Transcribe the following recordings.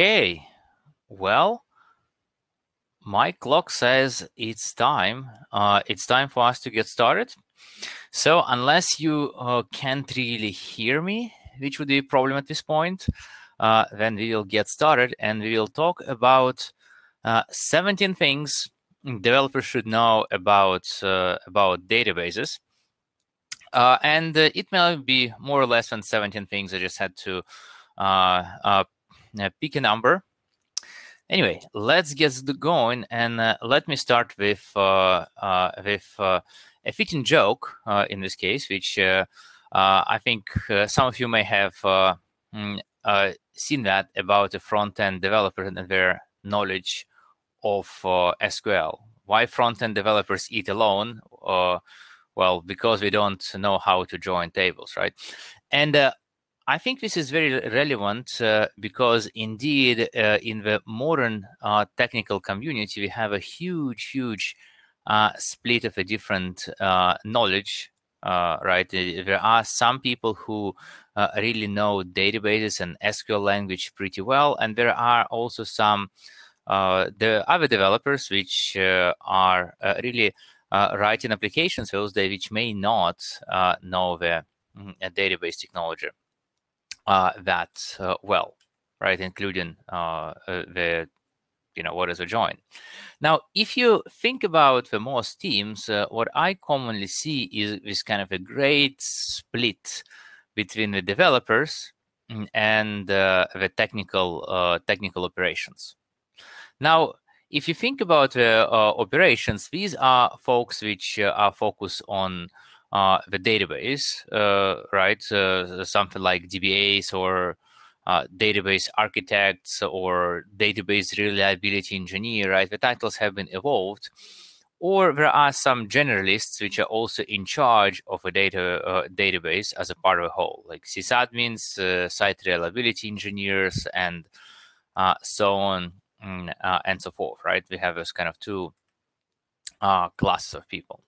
Okay, well, my clock says it's time. Uh, it's time for us to get started. So unless you uh, can't really hear me, which would be a problem at this point, uh, then we will get started and we will talk about uh, 17 things developers should know about uh, about databases. Uh, and it may be more or less than 17 things. I just had to pick a number anyway, let's get going and uh, let me start with uh, uh, with uh, a fitting joke uh, in this case, which uh, I think some of you may have mm, seen that about the front-end developer and their knowledge of SQL. Why front-end developers eat alone? well, because we don't know how to join tables, right? And I think this is very relevant uh, because indeed, uh, in the modern uh, technical community, we have a huge, huge uh, split of a different uh, knowledge. Uh, right, there are some people who really know databases and SQL language pretty well, and there are also some the other developers which are really writing applications those days which may not know the mm, database technology that uh, well, right? Including uh, uh, the you know what is a join. Now, if you think about the most teams, uh, what I commonly see is this kind of a great split between the developers mm, and uh, the technical technical operations. Now, if you think about the operations, these are folks which are focused on uh, the database, uh, right? Uh, something like DBAs or uh, database architects or database reliability engineer, right? The titles have been evolved. Or there are some generalists which are also in charge of a data uh, database as a part of a whole, like sysadmins, uh, site reliability engineers, and so on mm, and so forth, right? We have those kind of two classes of people.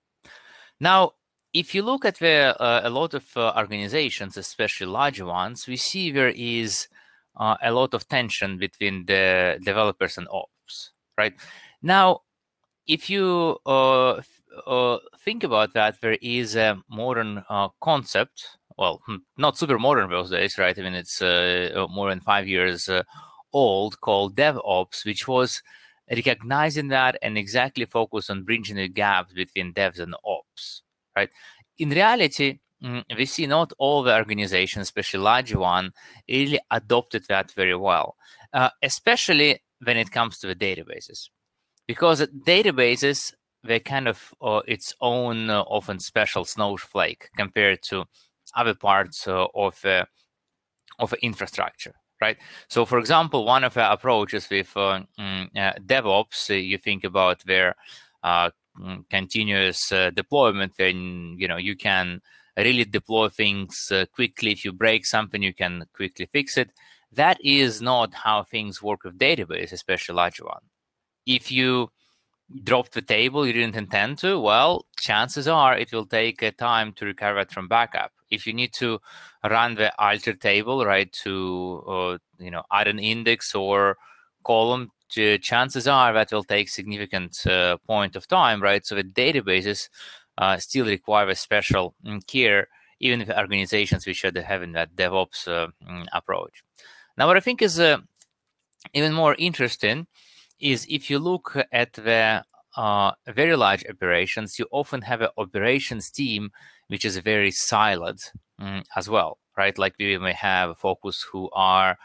Now, if you look at the, uh, a lot of uh, organizations, especially larger ones, we see there is uh, a lot of tension between the developers and ops, right? Now, if you uh, uh, think about that, there is a modern uh, concept, well, hmm, not super modern those days, right? I mean, it's more than five years old called DevOps, which was recognizing that and exactly focused on bridging the gaps between devs and ops right? In reality, mm, we see not all the organizations, especially large one, really adopted that very well, uh, especially when it comes to the databases, because databases they kind of uh, its own uh, often special snowflake compared to other parts uh, of uh, of infrastructure right so for example one of the approaches with uh, mm, devops you think about where Mm, continuous uh, deployment then you know you can really deploy things uh, quickly. If you break something you can quickly fix it. That is not how things work with database especially larger one. If you dropped the table you didn't intend to well chances are it will take a time to recover it from backup. If you need to run the alter table right to uh, you know add an index or column chances are that will take significant uh, point of time, right? So the databases uh, still require a special mm, care, even if organizations which are having that DevOps uh, mm, approach. Now, what I think is uh, even more interesting is if you look at the uh, very large operations, you often have an operations team which is very siloed mm, as well, right? Like we may have focus who are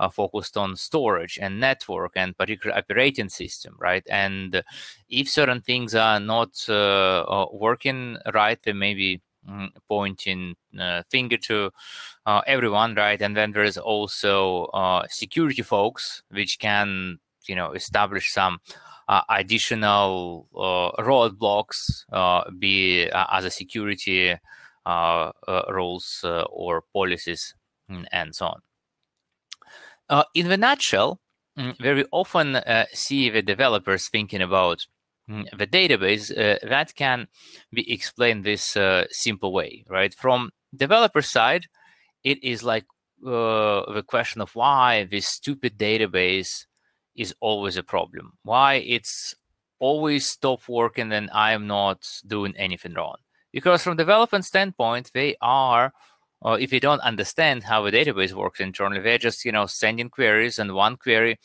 uh, focused on storage and network and particular operating system, right? And if certain things are not uh, uh working right, they may be mm, pointing uh, finger to uh, everyone, right? And then there is also uh, security folks which can, you know, establish some uh, additional roadblocks, be as a security rules or policies mm, and so on. Uh, in the nutshell, mm, very often uh, see the developers thinking about mm, the database uh, that can be explained this uh, simple way, right? From developer side, it is like uh, the question of why this stupid database is always a problem. Why it's always stop working and I am not doing anything wrong. Because from development standpoint, they are, uh, if you don't understand how a database works internally, they're just you know sending queries, and one query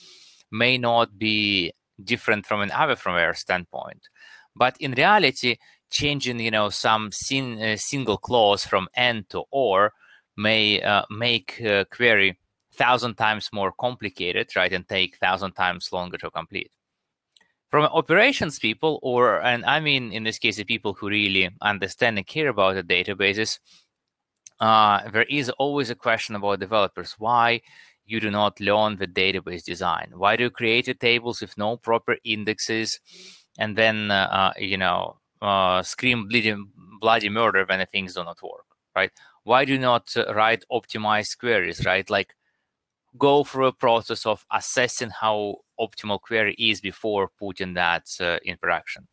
may not be different from another from their standpoint. But in reality, changing you know some sin, uh, single clause from and to or may uh, make a query thousand times more complicated, right, and take thousand times longer to complete. From operations people, or and I mean in this case the people who really understand and care about the databases, uh, there is always a question about developers. Why you do not learn the database design? Why do you create the tables with no proper indexes, and then uh, uh you know uh, scream bleeding bloody murder when things do not work, right? Why do you not uh, write optimized queries, right? Like go through a process of assessing how optimal query is before putting that uh, in production.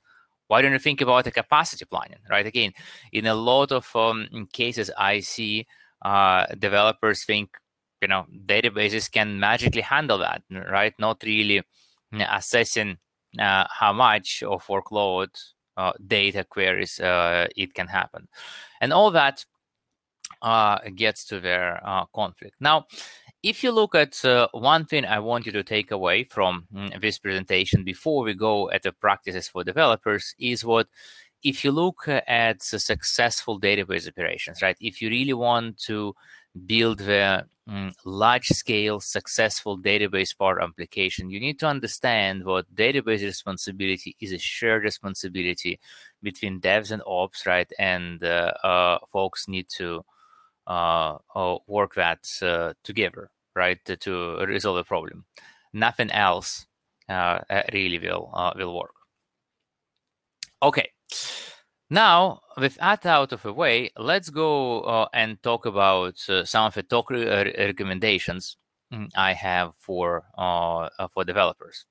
Why don't you think about the capacity planning, right? Again, in a lot of um, cases, I see uh, developers think, you know, databases can magically handle that, right? Not really assessing uh, how much of workload uh, data queries uh, it can happen. And all that uh, gets to their uh, conflict. Now, if you look at uh, one thing I want you to take away from mm, this presentation before we go at the practices for developers is what if you look at successful database operations, right? If you really want to build the mm, large scale successful database part application, you need to understand what database responsibility is a shared responsibility between devs and ops, right? And uh, uh, folks need to uh, uh, work that uh, together, right, to, resolve the problem. Nothing else really will will work. Okay. Now, with that out of the way, let's go uh, and talk about uh, some of the talk re recommendations mm, I have for uh, for developers.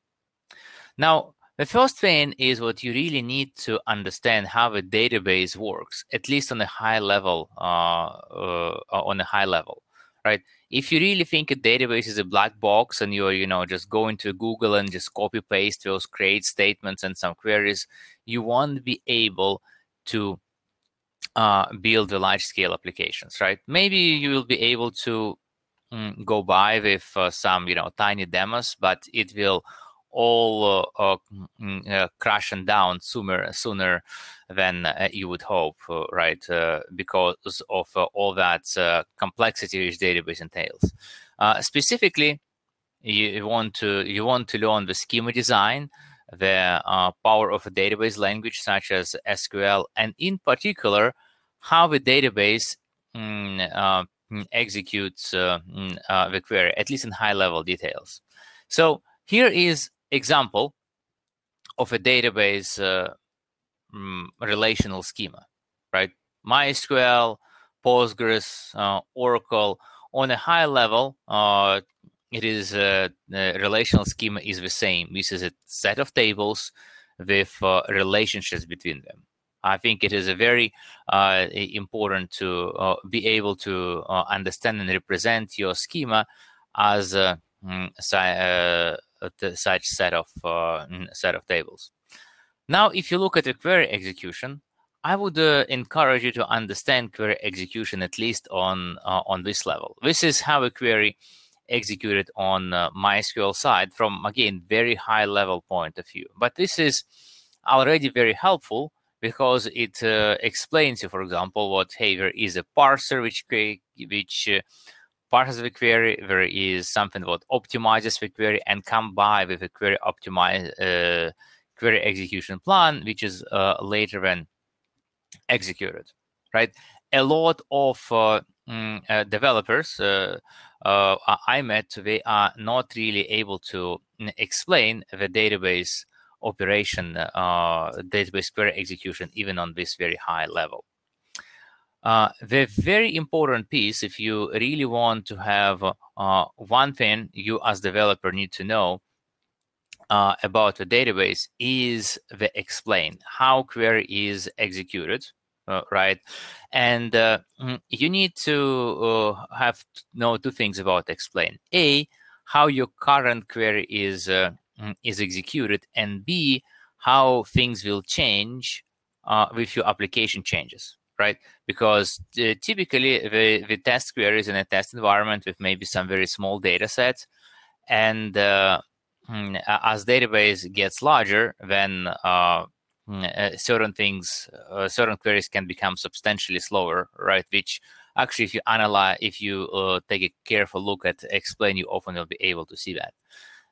Now, the first thing is what you really need to understand how a database works, at least on a high level. Uh, uh, on a high level, right? If you really think a database is a black box and you're, you know, just going to Google and just copy paste those create statements and some queries, you won't be able to uh, build the large scale applications, right? Maybe you will be able to mm, go by with uh, some, you know, tiny demos, but it will all uh, uh, uh, crashing down sooner sooner than you would hope, right? because of all that complexity which database entails. specifically, you want to you want to learn the schema design, the uh, power of a database language such as SQL, and in particular, how the database mm, uh, mm, executes uh, mm, the query, at least in high level details. So here is example of a database uh, mm, relational schema, right? MySQL, Postgres, uh, Oracle. On a high level, uh, it is uh, the relational schema is the same. This is a set of tables with uh, relationships between them. I think it is a very uh, important to be able to understand and represent your schema as a, mm, such set of uh, set of tables. Now, if you look at the query execution, I would uh, encourage you to understand query execution at least on uh, on this level. This is how a query executed on uh, MySQL side from again very high level point of view. But this is already very helpful because it uh, explains you, for example, what there is a parser which which uh, parses the query, there is something that optimizes the query and come by with a query optimize uh, query execution plan, which is uh, later then executed, right? A lot of uh, mm, uh developers uh, uh, I met, they are not really able to mm, explain the database operation, database query execution, even on this very high level. Uh, the very important piece, if you really want to have uh, one thing you as developer need to know uh, about the database is the explain, how query is executed, uh, right? And uh, mm, you need to uh, have to know two things about explain. A, how your current query is uh, mm, is executed, and B, how things will change uh, with your application changes, right? Because uh, typically the, the test queries in a test environment with maybe some very small data sets, and mm, as database gets larger, then Mm, uh, certain things, uh, certain queries can become substantially slower, right? Which actually, if you analyze, if you uh, take a careful look at explain, you often will be able to see that.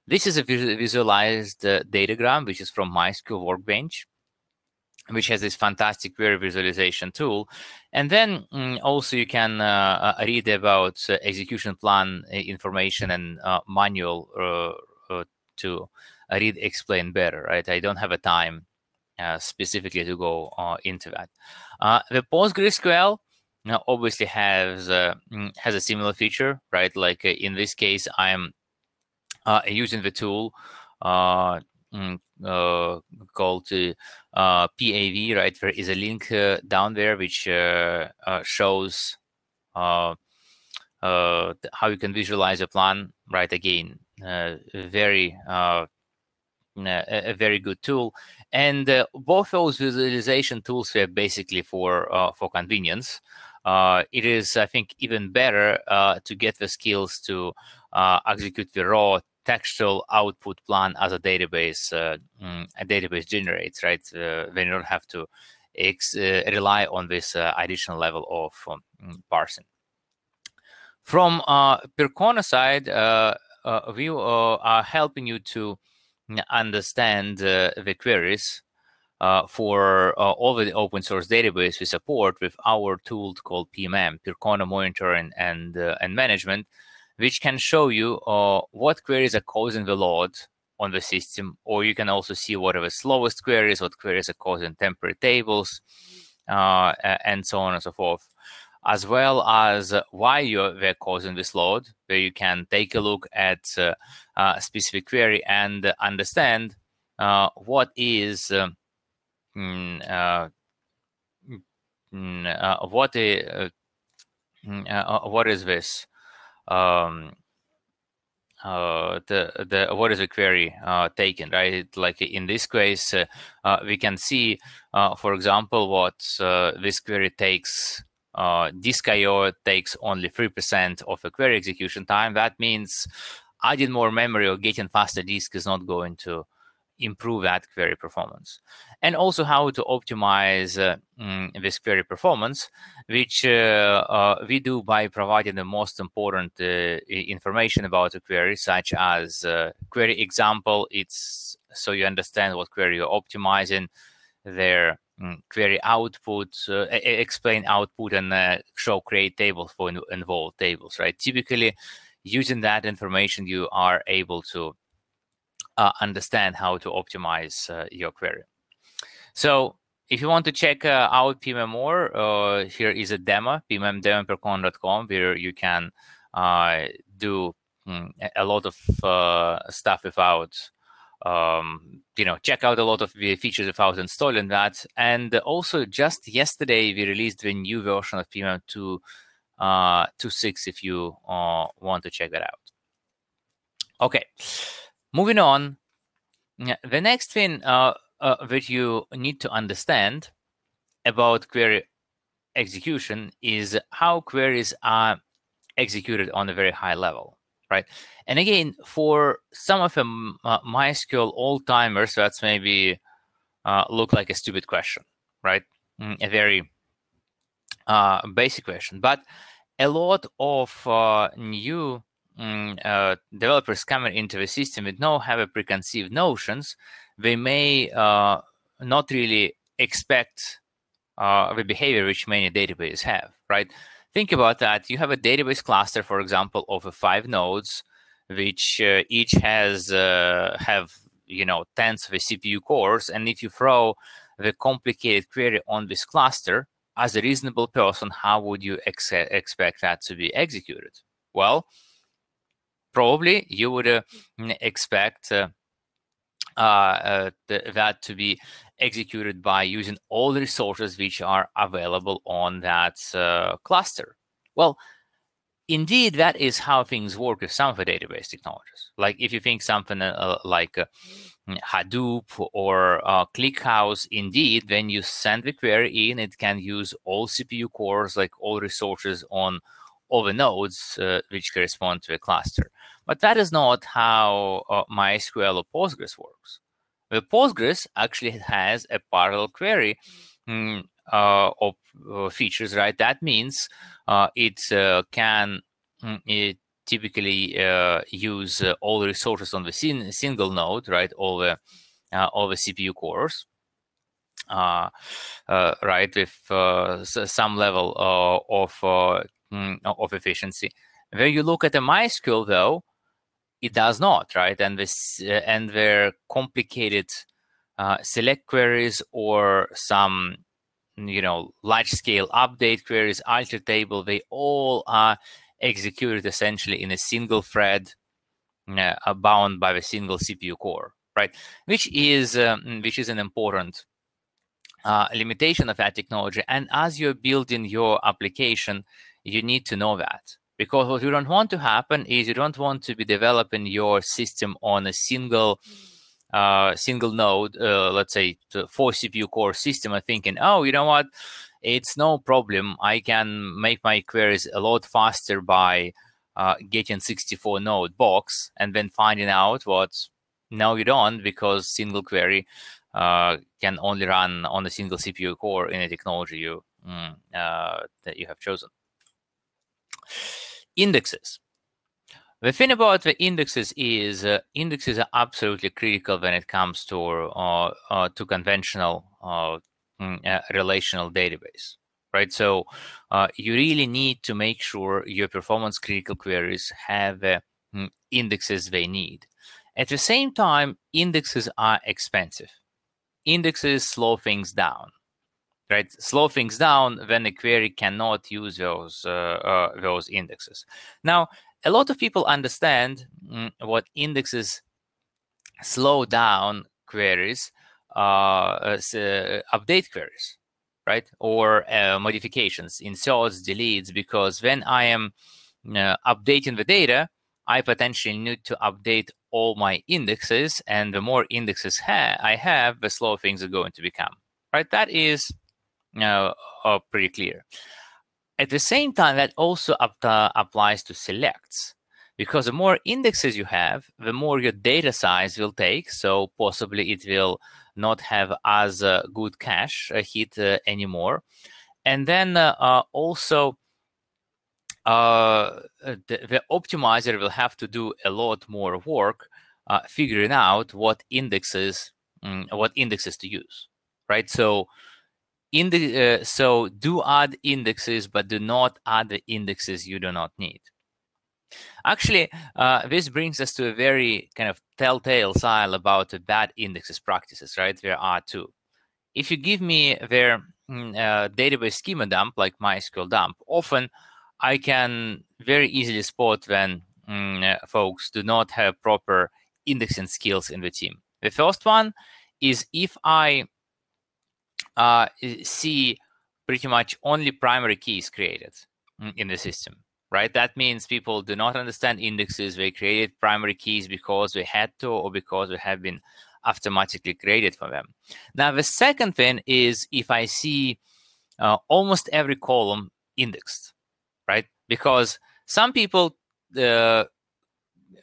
This is a visualized uh, datagram, which is from MySQL Workbench, which has this fantastic query visualization tool. And then mm, also you can uh, uh, read about execution plan information and manual to read explain better, right? I don't have a time uh, specifically to go uh, into that. Uh, the PostgreSQL obviously has mm, has a similar feature, right? Like in this case, I'm using the tool uh, called uh, PEV, right? There is a link uh, down there which shows how you can visualize a plan, right? Again, very a, a, very good tool. And uh, both those visualization tools are basically for uh, for convenience. Uh, it is, I think, even better uh, to get the skills to uh, execute the raw textual output plan as a database uh, mm, a database generates, right? then you don't have to ex- rely on this additional level of um, parsing. From Percona side, we are helping you to understand uh, the queries uh, for uh, all the open source database we support with our tool called PMM, Percona Monitoring and, and Management, which can show you what queries are causing the load on the system, or you can also see what are the slowest queries, what queries are causing temporary tables, uh, and so on and so forth. As well as why you're causing this load, where you can take a look at uh, a specific query and understand uh, what is uh, mm, uh, mm, uh what is uh, mm, what is this um, uh, the the what is the query uh, taken right like in this case uh, we can see for example what this query takes uh, disk.io takes only 3% of the query execution time. That means adding more memory or getting faster disk is not going to improve that query performance. And also how to optimize uh, mm, this query performance, which uh, uh, we do by providing the most important uh, information about the query, such as uh, query example. It's so you understand what query you're optimizing, their Mm, query output, explain output, and show create tables for involved tables, right? Typically, using that information, you are able to uh, understand how to optimize uh, your query. So if you want to check uh, out PMM more, uh, here is a demo, pmmdemo.percona.com, where you can do mm, a lot of stuff without um, you know, check out a lot of the features without installing that. And also, just yesterday, we released the new version of PMM 2, uh, 2.6 if you uh, want to check that out. Okay, moving on. The next thing uh, uh, that you need to understand about query execution is how queries are executed on a very high level right? And again, for some of them, uh, MySQL old timers, that's maybe uh, look like a stupid question, right? Mm, a very uh, basic question, but a lot of uh, new mm, uh, developers coming into the system with no have a preconceived notions. They may uh, not really expect the behavior which many databases have, right? think about that. You have a database cluster, for example, of five nodes, which uh, each has uh, have you know tens of CPU cores, and if you throw the complicated query on this cluster, as a reasonable person, how would you ex- expect that to be executed? Well, probably you would uh, expect uh, uh, that to be executed by using all the resources which are available on that cluster. Well, indeed, that is how things work with some of the database technologies. Like if you think something uh, like uh, Hadoop or uh, ClickHouse, indeed, when you send the query in, it can use all CPU cores, like all resources on all the nodes which correspond to a cluster. But that is not how uh, MySQL or Postgres works. The Postgres actually has a parallel query mm, uh, of uh, features, right? That means uh, it uh, can mm, it typically uh, use all the resources on the sin single node, right? All the all the CPU cores. Right, with some level of mm, of efficiency. When you look at the MySQL, though, it does not, right? And this uh, and their complicated uh, select queries or some, you know, large scale update queries, alter table, they all are executed essentially in a single thread uh, bound by the single CPU core, right? Which is um, which is an important uh, limitation of that technology. And as you're building your application, you need to know that because what you don't want to happen is you don't want to be developing your system on a single uh, single node, uh, let's say four CPU core system, and thinking, oh, you know what, it's no problem. I can make my queries a lot faster by uh, getting 64 node box, and then finding out what no, you don't because single query uh, can only run on a single CPU core in a technology you mm, uh, that you have chosen indexes. The thing about the indexes is uh, indexes are absolutely critical when it comes to uh, uh, to conventional uh, mm, uh, relational database, right? So uh, you really need to make sure your performance critical queries have mm, indexes they need. At the same time, indexes are expensive. Indexes slow things down right? Slow things down when a query cannot use those uh, uh, those indexes. Now, a lot of people understand mm, what indexes slow down queries, uh, uh update queries, right? Or uh, modifications, inserts, deletes, because when I am uh, updating the data, I potentially need to update all my indexes, and the more indexes ha I have, the slower things are going to become. Right? That is uh, are pretty clear. At the same time, that also uh, applies to selects because the more indexes you have, the more your data size will take. So possibly it will not have as uh, good cache uh, hit uh, anymore. And then uh, uh also the, the, optimizer will have to do a lot more work figuring out what indexes mm, what indexes to use, right? So in the uh, so do add indexes but do not add the indexes you do not need. Actually uh, this brings us to a very kind of telltale sign about the bad indexes practices right? There are two. If you give me their mm, uh, database schema dump like mysql dump often i can very easily spot when mm, uh, folks do not have proper indexing skills in the team. The first one is if i uh, see pretty much only primary keys created in the system, right? That means people do not understand indexes. They created primary keys because they had to or because they have been automatically created for them. Now, the second thing is if I see uh, almost every column indexed, right? Because some people uh,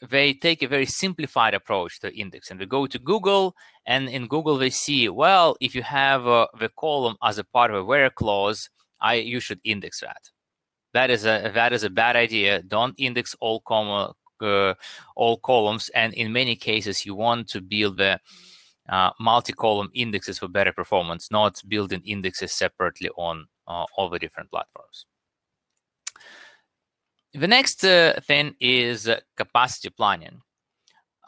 they take a very simplified approach to index and they go to Google and in Google they see, well, if you have uh, the column as a part of a where clause, I you should index that. That is a that is a bad idea. Don't index all comma uh, all columns, and in many cases you want to build the uh, multi-column indexes for better performance, not building indexes separately on uh, all the different platforms. The next uh, thing is uh, capacity planning.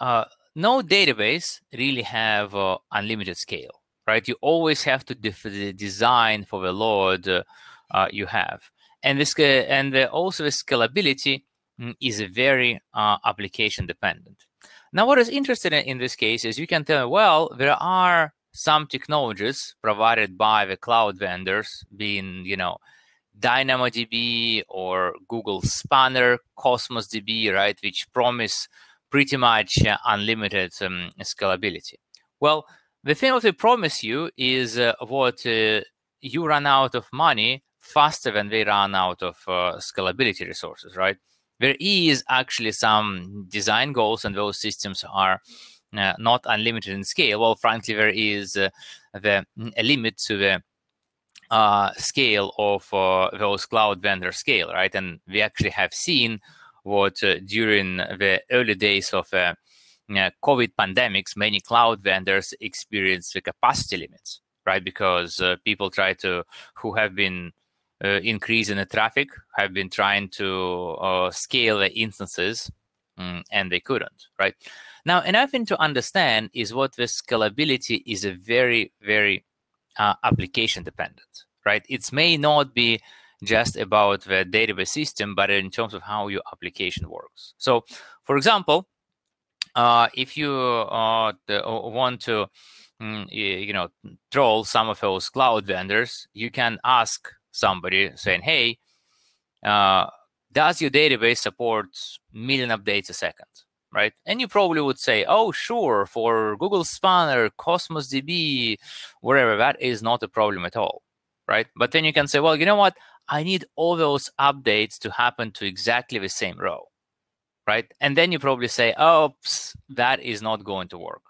Uh, no database really have uh, unlimited scale, right? You always have to design for the load uh, uh, you have, and this and also the scalability mm, is very application dependent. Now, what is interesting in this case is you can tell, well, there are some technologies provided by the cloud vendors, being you know DynamoDB or Google Spanner, Cosmos DB, right, which promise pretty much uh, unlimited um, scalability. Well, the thing that they promise you is uh, what uh, you run out of money faster than they run out of uh, scalability resources, right? There is actually some design goals, and those systems are uh, not unlimited in scale. Well, frankly, there is uh, the a limit to the uh, scale of uh, those cloud vendor scale, right? And we actually have seen what uh, during the early days of uh, COVID pandemics, many cloud vendors experienced the capacity limits, right? Because people try to, who have been uh, increase in the traffic have been trying to uh, scale the instances um, and they couldn't right now another thing to understand is what the scalability is a very very uh, application dependent right it may not be just about the database system but in terms of how your application works so for example uh, if you uh, want to mm, you know troll some of those cloud vendors you can ask somebody saying, hey, uh, does your database support million updates a second? Right. And you probably would say, oh, sure, for Google Spanner, Cosmos DB, wherever, that is not a problem at all. Right. But then you can say, well, you know what? I need all those updates to happen to exactly the same row. Right. And then you probably say, oh, that is not going to work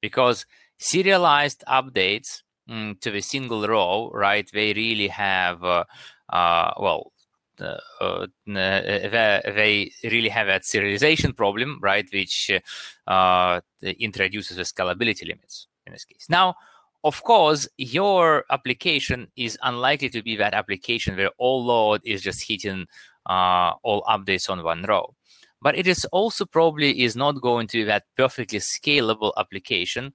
because serialized updates mm, to the single row, right, they really have, uh, uh, well, uh, uh they really have that serialization problem, right, which uh, introduces the scalability limits in this case. Now, of course, your application is unlikely to be that application where all load is just hitting uh, all updates on one row. But it is also probably is not going to be that perfectly scalable application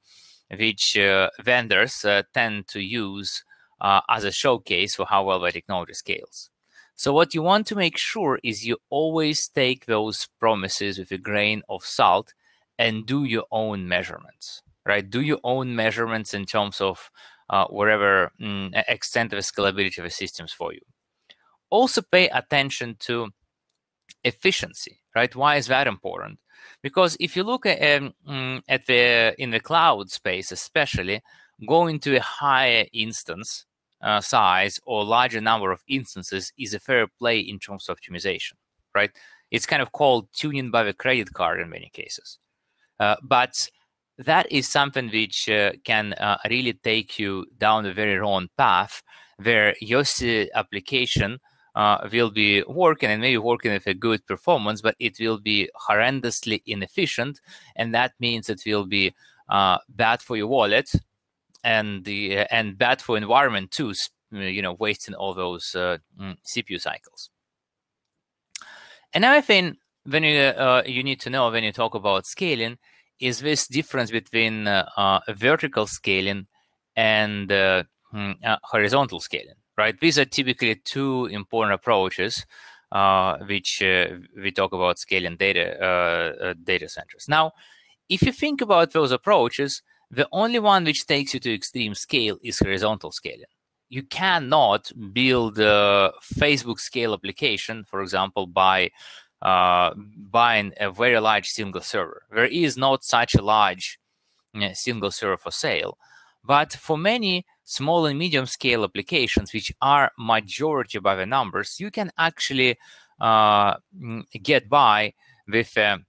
which uh, vendors uh, tend to use uh, as a showcase for how well the technology scales. So what you want to make sure is you always take those promises with a grain of salt and do your own measurements, right? Do your own measurements in terms of uh, whatever mm, extent of scalability of the systems for you. Also pay attention to efficiency, right? Why is that important? Because if you look at, um, mm, at the in the cloud space, especially going to a higher instance uh, size or larger number of instances is a fair play in terms of optimization, right? It's kind of called tuning by the credit card in many cases, uh, but that is something which uh, can uh, really take you down a very wrong path where your application uh, will be working and maybe working with a good performance, but it will be horrendously inefficient, and that means it will be bad for your wallet and the uh, and bad for environment too. You know, wasting all those uh, mm, CPU cycles. Another thing when you uh, you need to know when you talk about scaling is this difference between vertical scaling and mm, horizontal scaling right? These are typically two important approaches uh, which uh, we talk about scaling data uh, data centers. Now, if you think about those approaches, the only one which takes you to extreme scale is horizontal scaling. You cannot build a Facebook scale application, for example, by uh, buying a very large single server. There is not such a large uh, single server for sale. But for many small and medium scale applications, which are majority by the numbers, you can actually uh, get by with a,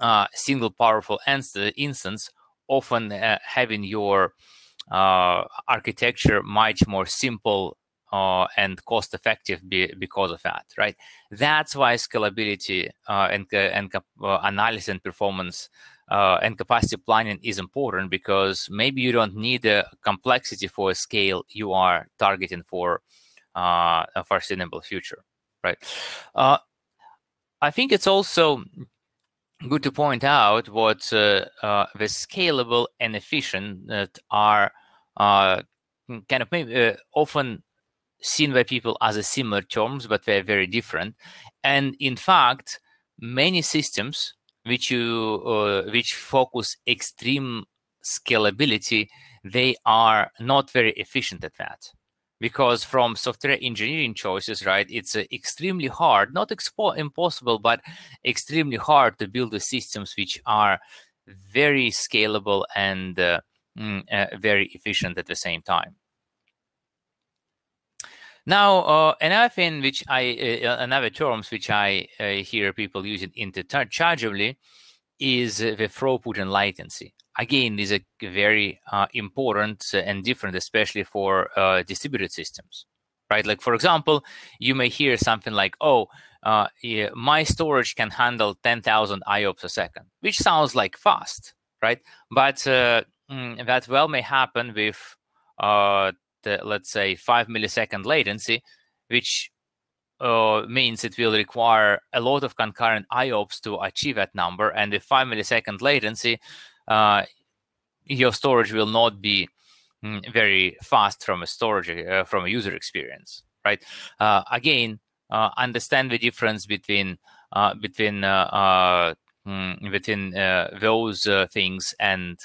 a single powerful instance, often uh, having your uh, architecture much more simple uh, and cost effective be, because of that, right? That's why scalability and, and analysis and performance uh, and capacity planning is important because maybe you don't need the complexity for a scale you are targeting for uh, a foreseeable future, right? Uh, I think it's also good to point out what uh, uh, the scalable and efficient that are uh, kind of maybe often seen by people as a similar terms, but they're very different. And in fact, many systems which you uh, which focus extreme scalability they are not very efficient at that because from software engineering choices right it's uh, extremely hard not expo- impossible but extremely hard to build the systems which are very scalable and uh, mm, uh, very efficient at the same time now, uh, another thing which I, uh, another terms which I uh, hear people using interchangeably is the throughput and latency. Again, these are very uh, important and different, especially for uh, distributed systems, right? Like, for example, you may hear something like, oh, uh, yeah, my storage can handle 10,000 IOPS a second, which sounds like fast, right? But mm, that well may happen with uh, let's say, five millisecond latency, which uh, means it will require a lot of concurrent IOPS to achieve that number. And with five millisecond latency, uh, your storage will not be mm, very fast from a storage uh, from a user experience, right? Uh, again, uh, understand the difference between between mm, between those things and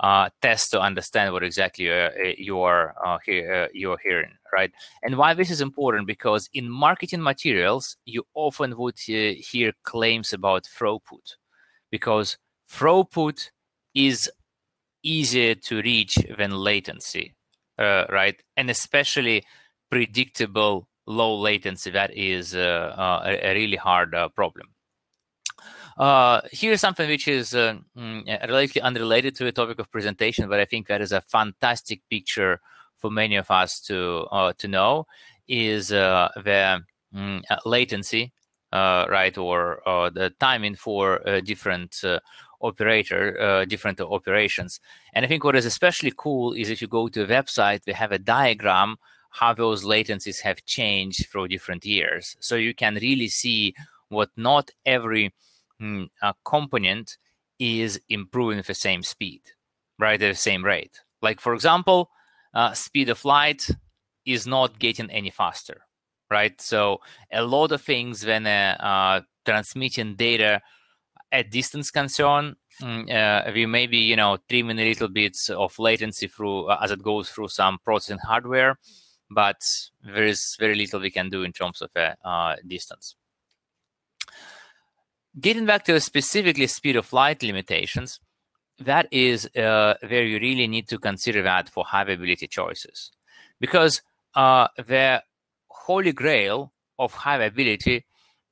uh, test to understand what exactly uh, you are uh, uh, you're hearing, right? And why this is important because in marketing materials you often would uh, hear claims about throughput, because throughput is easier to reach than latency, uh, right? And especially predictable low latency that is a, a, really hard problem. Uh, here's something which is uh, mm, relatively unrelated to the topic of presentation, but I think that is a fantastic picture for many of us to uh, to know is uh, the uh, latency, uh, right, or, the timing for different operator, different operations. And I think what is especially cool is if you go to a website, they have a diagram how those latencies have changed through different years. So you can really see what not every mm, a component is improving at the same speed, right, at the same rate. Like, for example, uh, speed of light is not getting any faster, right? So a lot of things when uh, uh, transmitting data at distance concern, mm, uh, we may be, you know, trimming a little bits of latency through uh, as it goes through some processing hardware, but there is very little we can do in terms of a uh, distance. Getting back to specifically speed of light limitations, that is uh, where you really need to consider that for high availability choices. Because uh, the holy grail of high availability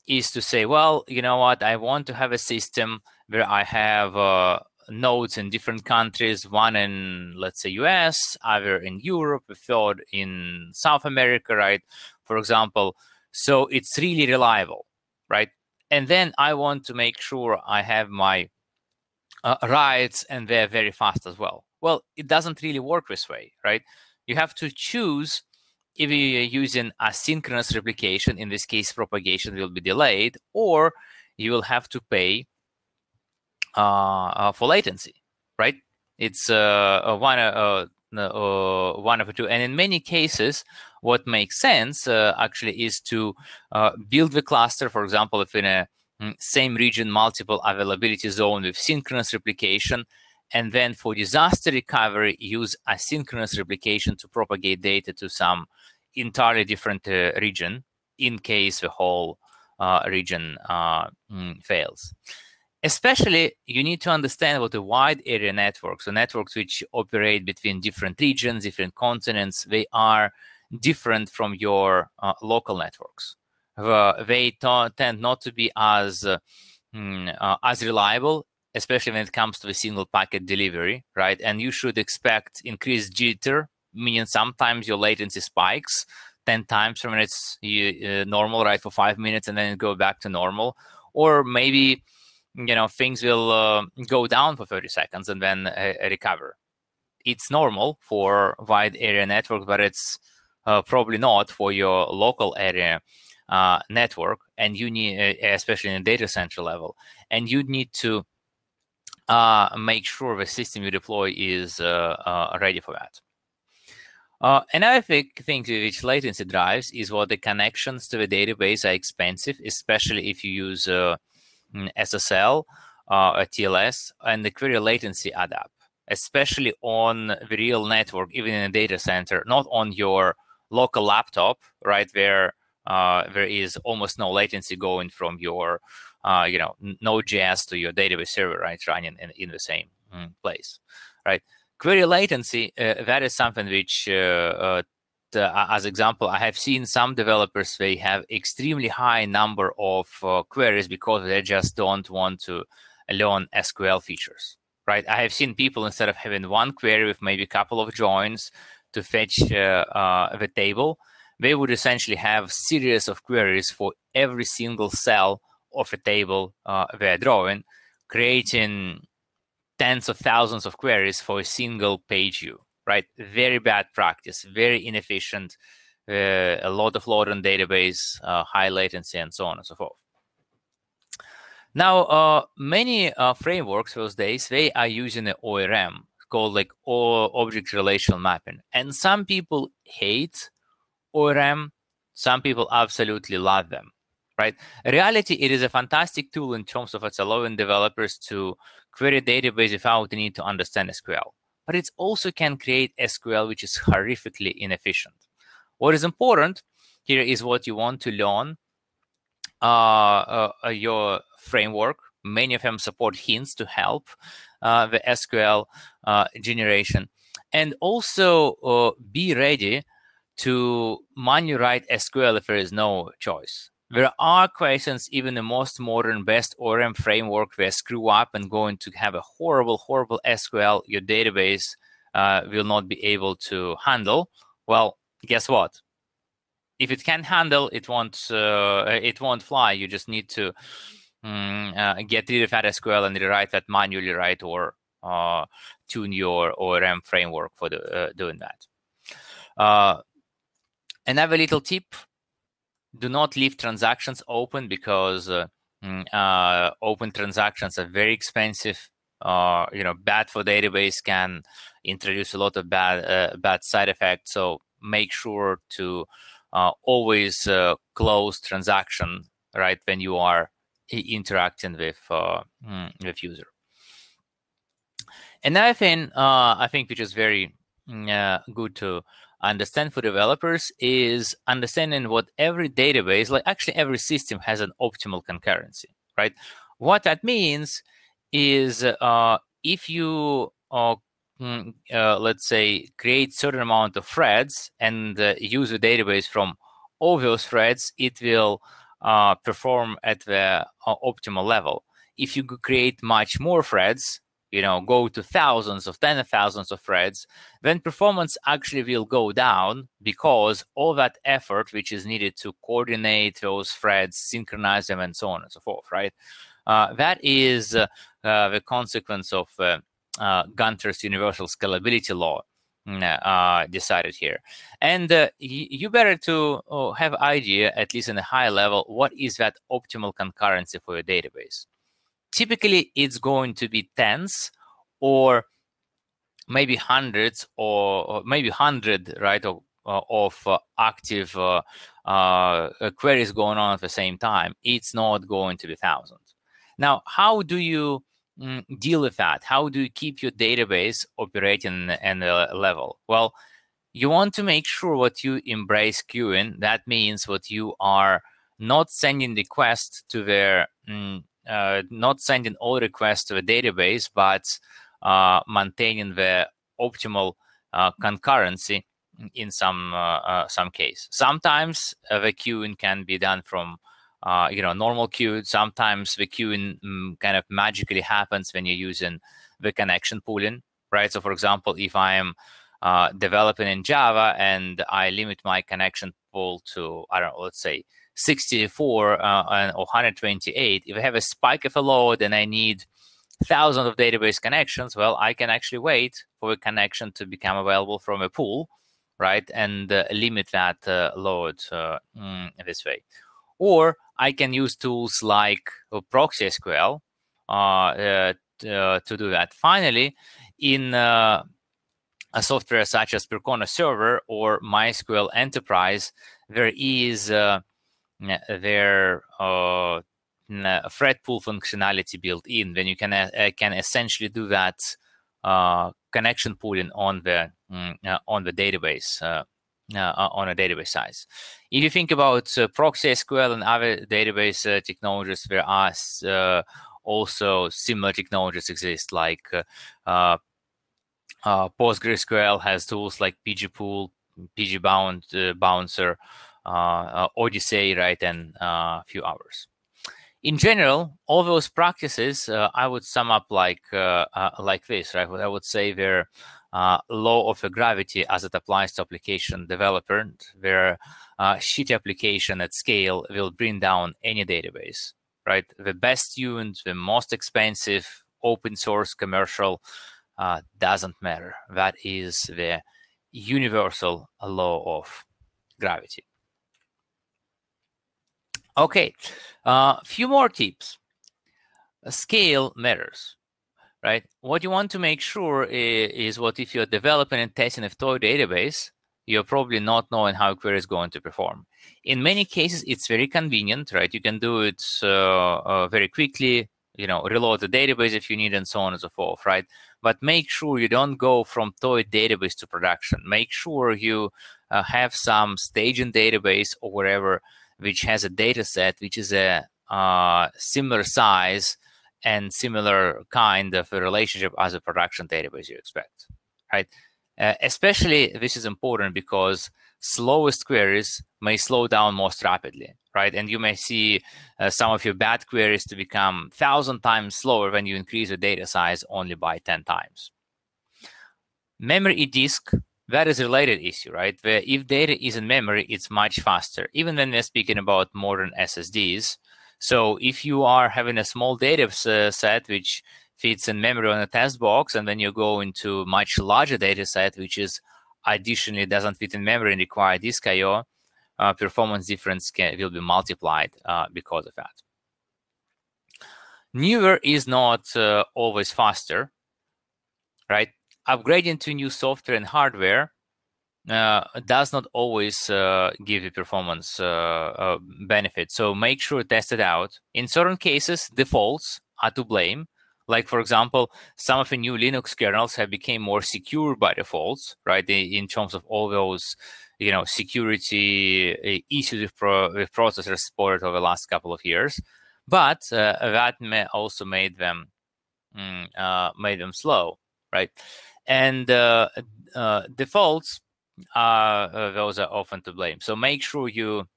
is to say, well, you know what, I want to have a system where I have uh, nodes in different countries, one in, let's say, US, other in Europe, a third in South America, right? For example. So it's really reliable, right? and then I want to make sure I have my uh, and they're very fast as well. Well, it doesn't really work this way, right? You have to choose if you're using asynchronous replication, in this case, propagation will be delayed, or you will have to pay uh, uh, for latency, right? It's uh, one, uh, uh, one of the two. And in many cases, what makes sense uh, actually is to uh, build the cluster, for example, if in a mm, same region, multiple availability zone with synchronous replication, and then for disaster recovery, use asynchronous replication to propagate data to some entirely different uh, region in case the whole uh, region uh, mm, fails. Especially, you need to understand what a wide area network, so networks which operate between different regions, different continents, they are different from your local networks. They tend not to be as mm, as reliable, especially when it comes to the single packet delivery, right? And you should expect increased jitter, meaning sometimes your latency spikes 10 times from when it's uh, normal, right, for five minutes and then go back to normal. Or maybe you know things will uh, go down for 30 seconds and then uh, recover. It's normal for wide area network but it's uh, probably not for your local area uh, network and you need uh, especially in data center level. And you need to make sure the system you deploy is ready for that uh, another thing, thing which latency drives is what the connections to the database are expensive, especially if you use uh, SSL uh, TLS, and the query latency add up, especially on the real network, even in a data center, not on your local laptop, right, where uh, there is almost no latency going from your, uh, you know, Node.js to your database server, right, running in, in the same mm, place, right? Query latency, uh, that is something which, uh, uh, as example, I have seen some developers, they have extremely high number of queries because they just don't want to learn SQL features, right? I have seen people, instead of having one query with maybe a couple of joins to fetch the table, they would essentially have series of queries for every single cell of a table uh, they're drawing, creating tens of thousands of queries for a single page view, right? Very bad practice, very inefficient, uh, a lot of load on database, uh, high latency, and so on and so forth. Now, uh, many uh, frameworks those days, they are using an ORM called like object relational mapping. And some people hate ORM. Some people absolutely love them, right? Reality, it is a fantastic tool in terms of it's allowing developers to query database without the need to understand SQL. But it also can create SQL, which is horrifically inefficient. What is important here is what you want to learn uh, uh, your framework. Many of them support hints to help uh, the SQL uh, generation. And also uh, be ready to manually write SQL if there is no choice. There are questions, even the most modern, best ORM framework, where screw up and going to have a horrible, horrible SQL your database uh, will not be able to handle. Well, guess what? If it can handle, it won't. Uh, it won't fly. You just need to um, uh, get rid of that SQL and rewrite that manually, right, or uh, tune your ORM framework for the, uh, doing that. Uh, Another little tip, do not leave transactions open because uh, mm, uh, open transactions are very expensive. Uh, you know, bad for database can introduce a lot of bad uh, bad side effects. So make sure to uh, always uh, close transaction right when you are interacting with mm, with user. Another thing I think which is very mm, good to understand for developers is understanding what every database, like actually every system has an optimal concurrency, right? What that means is uh, if you, uh, mm, uh, let's say, create certain amount of threads and uh, use the database from all those threads, it will uh, perform at the uh, optimal level. If you create much more threads, you know go to thousands of tens of thousands of threads then performance actually will go down because all that effort which is needed to coordinate those threads synchronize them and so on and so forth right? Uh, that is uh, uh, the consequence of uh, uh, Gunther's universal scalability law mm, uh, decided here. And you better to oh, have idea at least in a high level what is that optimal concurrency for your database typically it's going to be tens or maybe hundreds or, maybe hundred right of, uh, of uh, active uh, uh, queries going on at the same time. It's not going to be thousands. Now how do you mm, deal with that? How do you keep your database operating in a level? Well you want to make sure what you embrace queuing that means what you are not sending requests to their mm, uh, not sending all requests to a database, but uh, maintaining the optimal uh, concurrency in some some case. Sometimes the queuing can be done from uh, you know normal queue sometimes the queuing mm, kind of magically happens when you're using the connection pooling right so for example if i am uh, developing in java and i limit my connection pool to i don't know let's say 64 uh, or 128, if I have a spike of a load and I need thousands of database connections, well, I can actually wait for a connection to become available from a pool, right, and uh, limit that uh, load uh, mm, this way. Or I can use tools like uh, ProxySQL uh, to do that. Finally, in a software such as Percona Server or MySQL Enterprise, there is their uh, thread pool functionality built in, then you can uh, can essentially do that uh, connection pooling on the mm, on the database uh, on a database size. If you think about uh, ProxySQL and other database uh, technologies, there are also similar technologies exist, like PostgreSQL has tools like pgpool, pgbound bouncer, Odyssey, right, and a few hours. in general, all those practices uh, I would sum up like uh, uh, like this, right? I would say they're uh, law of gravity as it applies to application developer, where uh, shitty application at scale will bring down any database, right? The best tuned, the most expensive, open source, commercial, uh, doesn't matter. That is the universal law of gravity. Okay, a uh, few more tips. Scale matters right? What you want to make sure is, is what if you're developing and testing a toy database, you're probably not knowing how a query is going to perform. In many cases, it's very convenient, right? You can do it uh, uh, very quickly, you know, reload the database if you need, and so on and so forth, right? But make sure you don't go from toy database to production. Make sure you uh, have some staging database or whatever, which has a data set which is a uh, similar size and similar kind of a relationship as a production database you expect, right? Uh, especially this is important because slowest queries may slow down most rapidly, right? And you may see uh, some of your bad queries to become thousand times slower when you increase the data size only by 10 times. Memory disk, that is a related issue, right? Where if data is in memory, it's much faster. Even when we're speaking about modern SSDs, so if you are having a small data set which fits in memory on a test box, and then you go into much larger data set which is additionally doesn't fit in memory and require disk I/O, uh, performance difference can, will be multiplied uh, because of that. Newer is not uh, always faster, right? Upgrading to new software and hardware uh, does not always uh, give you performance uh, uh, benefit. So make sure test it out. In certain cases, defaults are to blame. Like for example, some of the new Linux kernels have become more secure by defaults, right? In terms of all those, you know, security uh, issues with, pro- with processors supported over the last couple of years. But uh, that may also made them mm, made them slow, right? And defaults uh, those are often to blame. So make sure you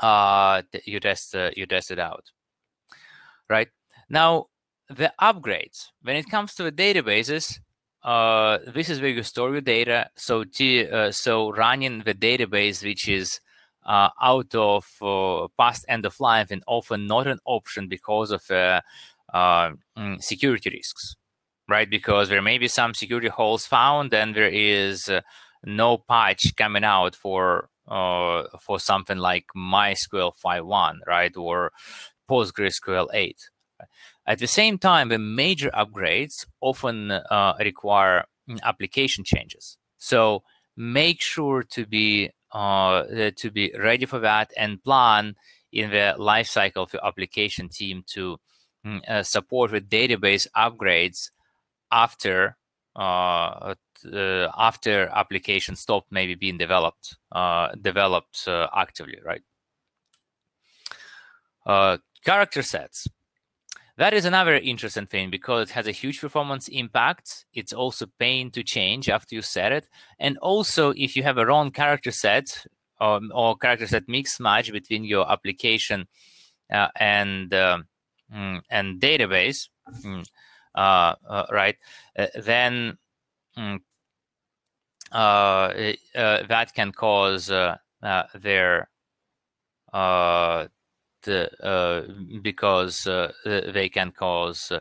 uh, you test uh, you test it out. Right now, the upgrades when it comes to the databases, uh, this is where you store your data. So uh, so running the database which is uh, out of uh, past end of life and often not an option because of uh, uh, mm, security risks, right? Because there may be some security holes found, and there is no patch coming out for uh, for something like MySQL 5.1, right, or PostgreSQL 8. At the same time, the major upgrades often uh, require application changes. So make sure to be uh, to be ready for that and plan in the lifecycle of your application team to mm, uh, support with database upgrades after uh, uh, after application stopped maybe being developed uh, developed uh, actively, right? Uh, character sets. That is another interesting thing because it has a huge performance impact. It's also pain to change after you set it. And also, if you have a wrong character set um, or character set mix match between your application uh, and um, mm, and database, mm, right, then mm, uh, uh, that can cause uh, their the because they can cause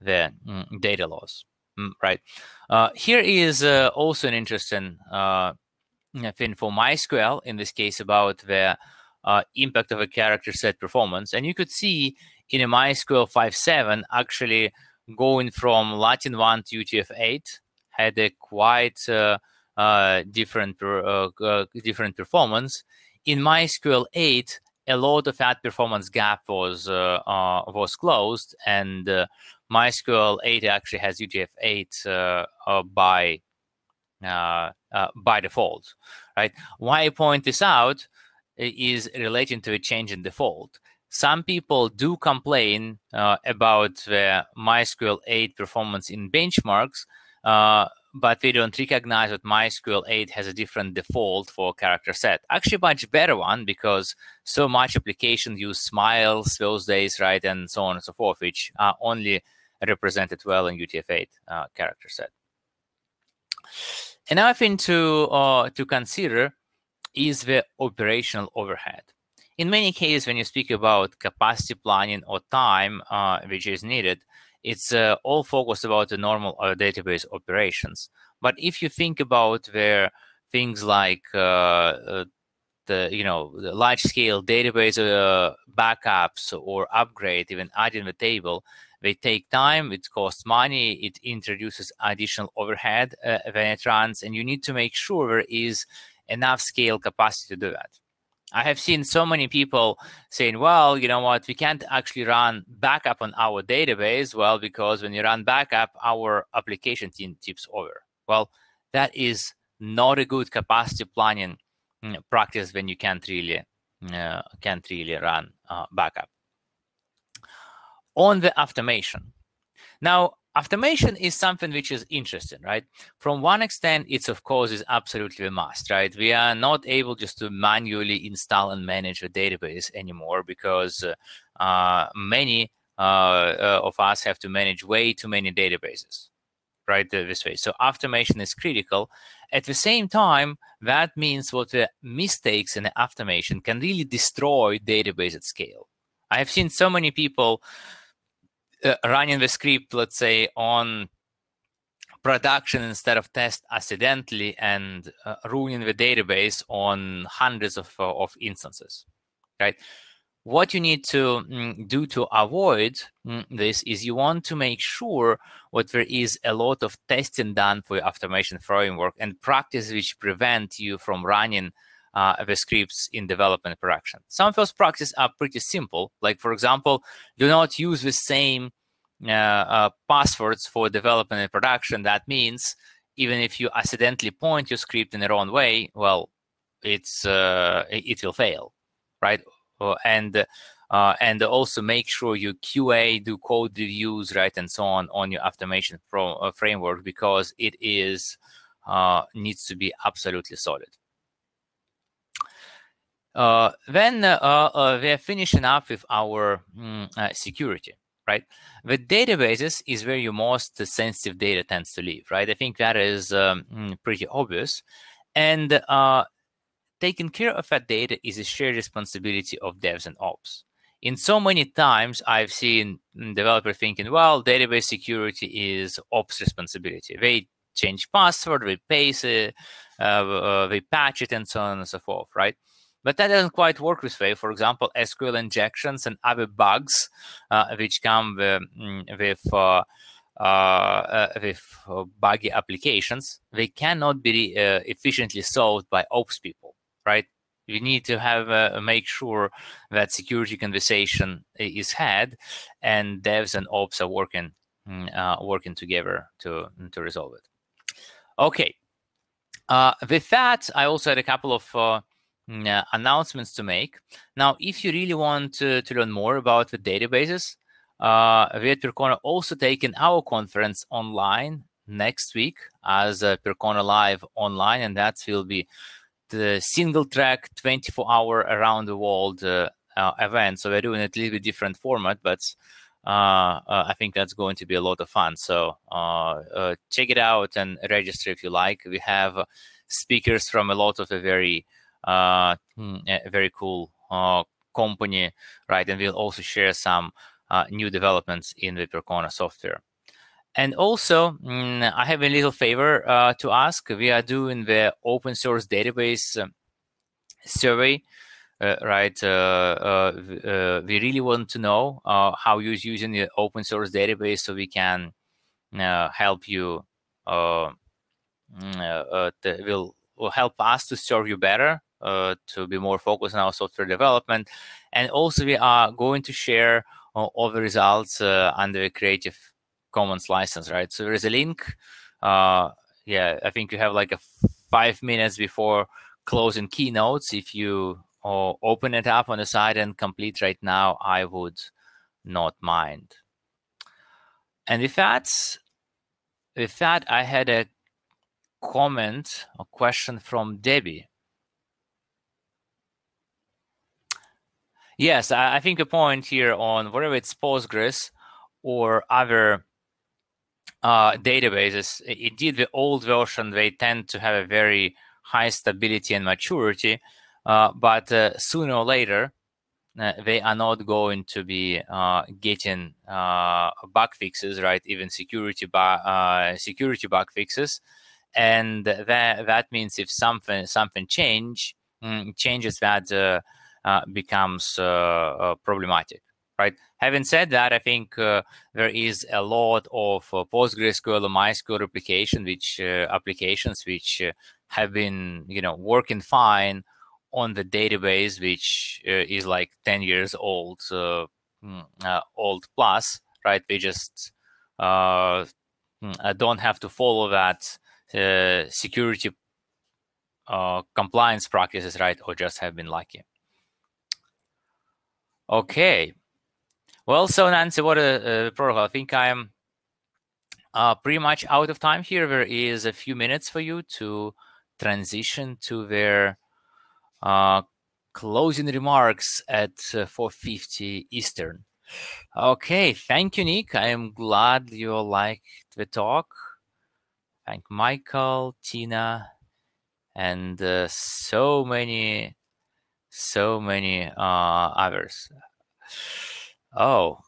the mm, data loss. Mm, right. here is also an interesting thing for MySQL in this case about the uh, impact of a character set performance. And you could see in a MySQL 5.7 actually going from Latin 1 to UTF-8 had a quite uh, uh, different uh, different performance. In MySQL 8, a lot of that performance gap was was closed, and MySQL 8 actually has UTF-8 uh, uh, by uh, by default, right? Why I point this out is relating to a change in default. Some people do complain uh, about the MySQL 8 performance in benchmarks, uh, but they don't recognize that MySQL 8 has a different default for character set. Actually, much better one because so much applications use smiles those days, right, and so on and so forth, which are only represented well in UTF-8 uh, character set. Another thing to uh, to consider is the operational overhead. In many cases, when you speak about capacity planning or time uh, which is needed, it's uh, all focused about the normal uh, database operations. But if you think about where things like uh, uh, the you know the large scale database uh, backups or upgrade, even adding the table, they take time, it costs money, it introduces additional overhead uh, when it runs, and you need to make sure there is enough scale capacity to do that. I have seen so many people saying, well, you know what, we can't actually run backup on our database. Well, because when you run backup, our application team tips over. Well, that is not a good capacity planning mm, practice when you can't really uh, can't really run uh, backup. On the automation. Now, automation is something which is interesting, right? From one extent, it's of course is absolutely a must, right? We are not able just to manually install and manage a database anymore because uh, many uh, uh, of us have to manage way too many databases, right? This way. So automation is critical. At the same time, that means what the mistakes in the automation can really destroy database at scale. I have seen so many people uh, running the script, let's say, on production instead of test accidentally and uh, ruining the database on hundreds of, uh, of instances, right? What you need to mm, do to avoid mm, this is you want to make sure what there is a lot of testing done for your automation framework and practice which prevent you from running uh, the scripts in development production. Some those practices are pretty simple. Like, for example, do not use the same uh, uh, passwords for development and production. That means even if you accidentally point your script in the wrong way, well, it's uh, it will fail, right? And uh, and also make sure you QA, do code reviews, right, and so on on your automation pro, uh, framework because it is needs to be absolutely solid. Uh, then uh, uh, we are finishing up with our mm, security, right? The databases is where your most sensitive data tends to live, right? I think that is um, mm, pretty obvious. And taking care of that data is a shared responsibility of devs and ops. In so many times, I've seen mm, developer thinking, well, database security is ops responsibility. They change password, they paste it, uh, uh, they patch it, and so on and so forth, right? But that doesn't quite work this way. For example, SQL injections and other bugs uh, which come with, mm, with uh, uh, uh, with uh, buggy applications, they cannot be uh, efficiently solved by ops people, right? We need to have make sure that security conversation is had, and devs and ops are working mm, working together to to resolve it. Okay. with that, I also had a couple of uh, announcements to make. Now, if you really want to, to learn more about the databases, uh, we at Percona also taking our conference online next week as a Percona Live online, and that will be the single track 24 hour around the world uh, uh, event. So we're doing it a little bit different format, but uh, uh, I think that's going to be a lot of fun. So uh, uh check it out and register if you like. We have speakers from a lot of the very uh, a very cool uh, company, right? And we'll also share some uh, new developments in the Percona software. And also, mm, I have a little favor uh, to ask. We are doing the open source database um, survey, uh, right? Uh, we really want to know how you're using the open source database so we can help you. Mm, will help us to serve you better uh, to be more focused on our software development. And also, we are going to share uh, all the results uh, under a creative Commons license, right? So there's a link. Yeah, I think you have like a five minutes before closing keynotes. If you open it up on the side and complete right now, I would not mind. And with that, with that, I had a comment, a question from Debbie. Yes, I, think a point here on whether it's Postgres or other uh, databases, indeed the old version, they tend to have a very high stability and maturity, uh, but uh, sooner or later, uh, they are not going to be uh, getting uh, bug fixes, right? Even security, bu- security bug fixes, and that that means if something something change mm, changes that becomes uh, uh, problematic right? Having said that, I think uh, there is a lot of uh, PostgreSQL or MySQL application, which uh, applications which have been, you know, working fine on the database, which is like 10 years old, mm, old plus, right? We just mm, don't have to follow that security compliance practices, right? Or just have been lucky. Okay. Well, so Nancy, what a, a protocol. I think I'm uh, pretty much out of time here. There is a few minutes for you to transition to their uh, closing remarks at uh, 4.50 Eastern. Okay, thank you, Nick. I am glad you liked the talk. Thank Michael, Tina, and uh, so many so many uh, others. Oh,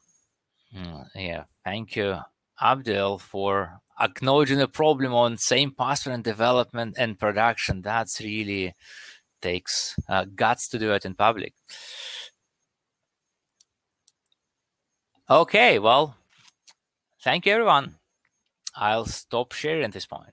hmm, yeah. Thank you, Abdel, for acknowledging the problem on same password and development and production. That's really takes uh, guts to do it in public. Okay, well, thank you, everyone. I'll stop sharing at this point.